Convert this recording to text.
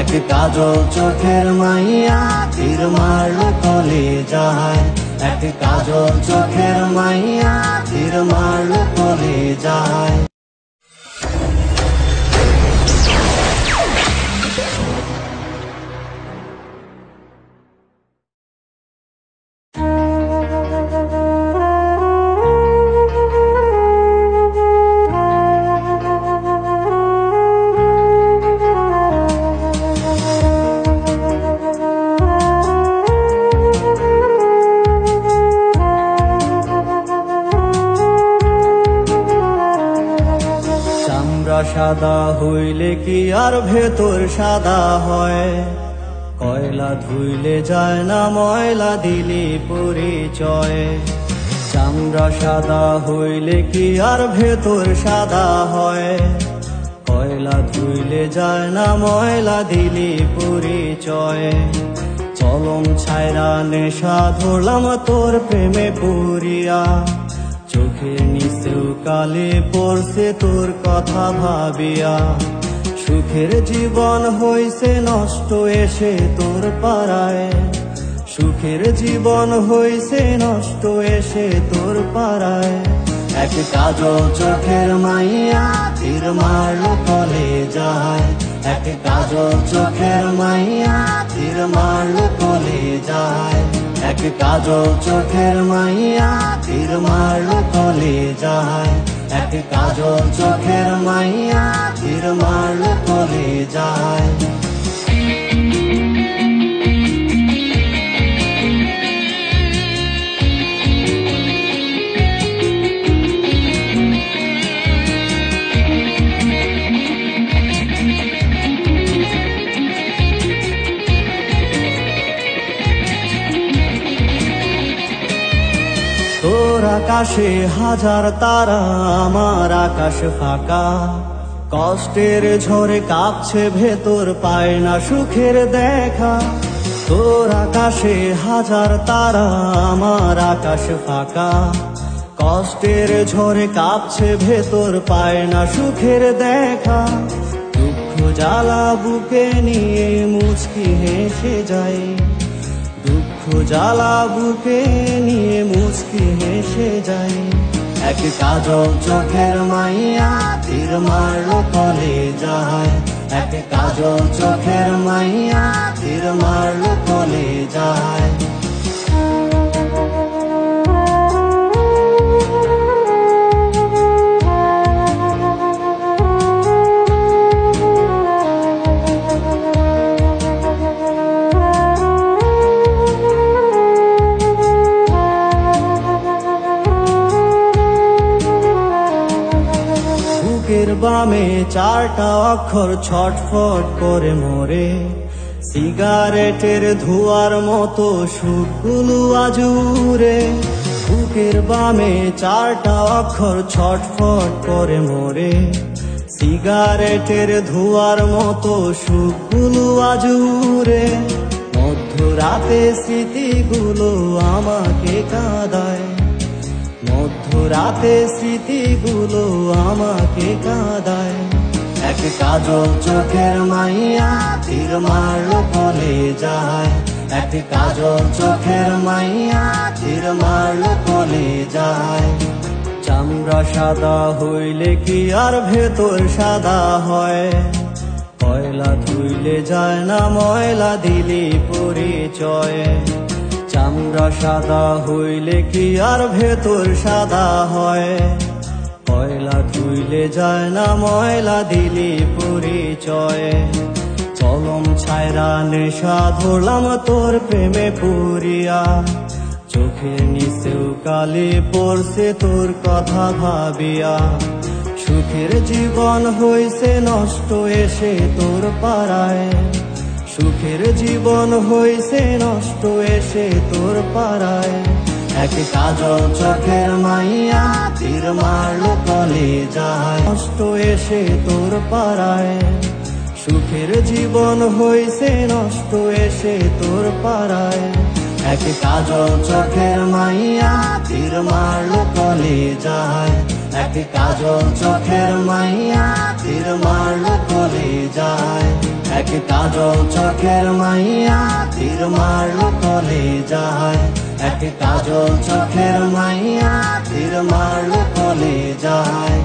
এক কাজল চোখের মাইয়া, তীর মারল কলে যায়। এক কাজল চোখের মাইয়া, তীর মারল কলে যায়। সাদা হইলে কি আর ভেতর সাদা হয়? কয়লা ধুইলে যায় না, ময়লা দিলি পরিচয়। চামড়া সাদা হইলে কি আর ভেতর সাদা হয়? কয়লা ধুইলে যায় না, ময়লা দিলি পরিচয়। চলম ছায়রা নেশা ধরলাম তোর প্রেমে পুরিয়া। কালে পড়ছে তোর কথা ভাবিয়া। সুখের জীবন হইছে নষ্ট, এসে তোর পাড়ায়। সুখের জীবন হইছে নষ্ট, এসে তোর পাড়ায়। এক কাজল চোখের মাইয়া তীর মারল কলে যায়। এক কাজল চোখের মাইয়া তীর মারল কলে যায়। কাজল চোখের মাইয়া, তীর মারল কলে যায়। এক কাজল চোখের মাইয়া, তীর মারল কলে যায়। আকাশে হাজার তারা, আমার আকাশ ফাঁকা। কষ্টের ঝরে কাঁপছে, ভেতর পায় না সুখের দেখা। তোর আকাশে হাজার তারা, আমার আকাশ ফাঁকা। কষ্টের ঝরে কাঁপছে, ভেতর পায় না সুখের দেখা। দুঃখ জ্বালা বুকে নিয়ে মুচকি হেসে যায় দুঃখ জ্বালা বুকে নিয়ে মুচকি হেসে যাই। এক কাজল চোখের মাইয়া তীর মারো কলে যায় এক কাজল চোখের মাইয়া তীর মারল বামে চারটা অক্ষর ছটফট করে মরে। সিগারেটের ধোয়ার মতো সুখগুলো আজুরে। বুকের বামে চারটা অক্ষর ছটফট করে মরে। সিগারেটের ধোয়ার মতো সুখগুলো আজুরে। মধ্যরাতে স্মৃতিগুলো আমাকে কাঁদায়। মধ্যরাতে স্মৃতিগুলো আমাকে কাঁদায়। এক কাজল চোখের মাইয়া তীর মারল কলে যায়। এক কাজল চোখের মাইয়া তীর মারল কলে যায়। চামড়া সাদা হইলে কি আর ভেতর সাদা হয়? কয়লা ধুইলে যায় না ময়লা দিলি পরিচয়। চামড়া সাদা হইলে কি আর ভেতর সাদা হয়? কয়লা ধুইলে যায় না, ময়লা দিলি পরিচয়। চলম ছায়রা নেশা ধরলাম তোর প্রেমে পুরিয়া। চোখের নিচেও কালে পড়ছে তোর কথা ভাবিয়া। সুখের জীবন হইছে, নষ্ট এসে তোর পাড়ায়। সুখের জীবন হইছে নষ্ট, এসে তোর পাড়ায়। এক কাজল চোখের মাইয়া তীর মারল কলে যায়। নষ্ট, এসে তোর পাড়ায়। সুখের জীবন হইছে নষ্ট, এসে তোর পাড়ায়। এক কাজল চোখের মাইয়া তীর মারল কলে যায়। এক কাজল চোখের মাইয়া তীর মারলো কলে যায়। এক কাজল চোখের মাইয়া, তীর মারলো তলে যায়। এক কাজল চোখের মাইয়া, তীর মারলো তলে যায়।